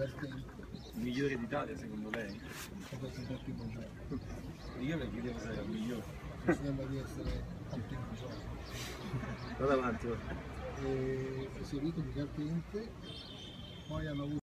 Il migliore d'Italia secondo lei? più. Io le chiedevo se era il migliore. Mi sembra di essere al primo giorno. Vado avanti. è E eh, di carpente, poi hanno avuto